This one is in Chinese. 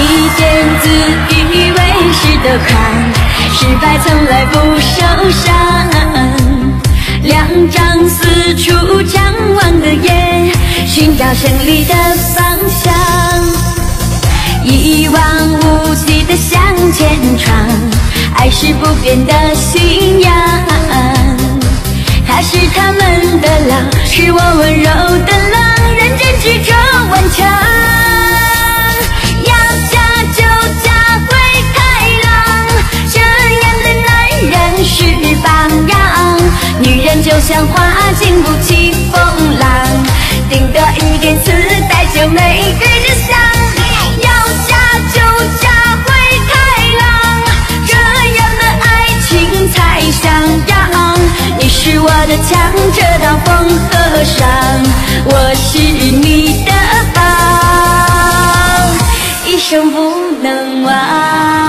一点自以为是的狂，失败从来不受伤。两张四处张望的眼，寻找胜利的方向。一往无际的向前闯，爱是不变的信仰。他是他们的狼，是我温柔像花，经不起风浪，顶多一点刺，带就玫瑰的香。要嫁就嫁会开朗，这样的爱情才像样。你是我的墙，遮挡风和霜，我是你的宝，一生不能忘。